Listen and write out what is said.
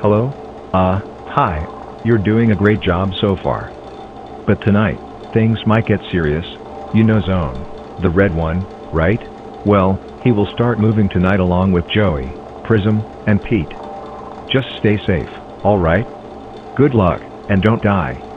Hello? Uh, hi. You're doing a great job so far. But tonight, things might get serious. You know Zon. The red one, right? Well, he will start moving tonight along with Joey, Prism, and Pete. Just stay safe, alright? Good luck, and don't die.